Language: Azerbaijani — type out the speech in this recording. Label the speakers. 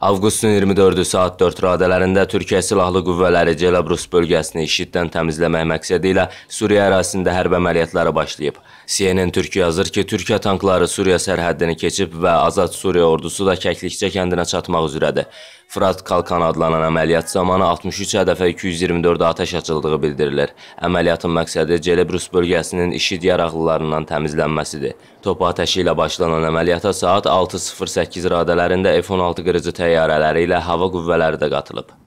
Speaker 1: Avqustun 24-ü saat 4 radələrində Türkiyə Silahlı Qüvvələri Celabrus bölgəsini IŞİD-dən təmizləmək məqsədi ilə Suriya ərazisində hərbi əməliyyatlara başlayıb. CNN Türkiyə yazır ki, Türkiyə tankları Suriya sərhəddini keçib və Azad Suriya ordusu da Kəklikçə kəndinə çatmaq üzrədir. Fırat Kalkan adlanan əməliyyat zamanı 63 hədəfə 224 atəş açıldığı bildirilir. Əməliyyatın məqsədi Celebrus bölgəsinin IŞİD yaraqlılarından təmizlənməsidir. Top atəşi ilə başlanan əməliyyata saat 6.08 radələrində F-16 qırıcı təyyarələri ilə hava qüvvələri də qatılıb.